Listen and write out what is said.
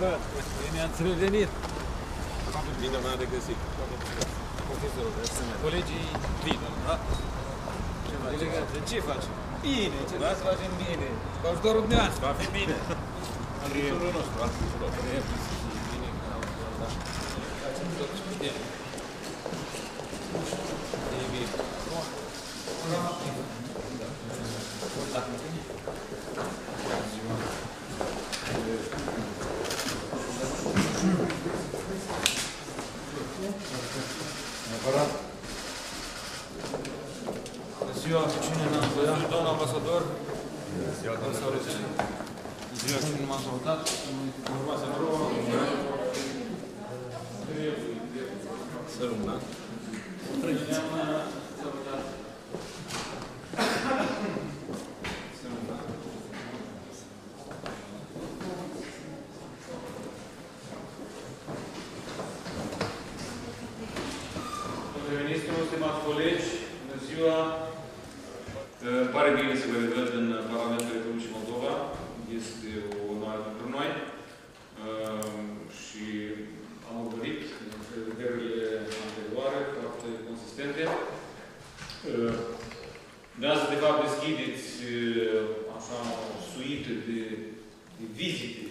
Bine ați revenit. Bine v-am regăsit. Profesorul, de asemenea. Colegii vin, da? Ce facem? Delegație, ce facem? Bine, ce da? să facem bine? Cu ajutorul dumneavoastră. Va fi bine. Ajutorul nostru, ajutorul. Bine, da. Facem tot ce putem. E bine. Neapărat. Bună ziua, cu cine ne-am întâlnit? Domnul ambasador. Bună ziua, domnule președinte. Bună ziua, cine m-a salutat? Urma să mă rog. Să rămână. Domnule ministru, stimați colegi, bună ziua! Îmi pare bine să vă revăd în Parlamentul Republicii Moldova. Este o onoare pentru noi. Ehm, Și am urmărit întrebările anterioare, foarte consistente. Ehm, Dumneavoastră, de fapt, deschideți eh, așa o suită de, de vizite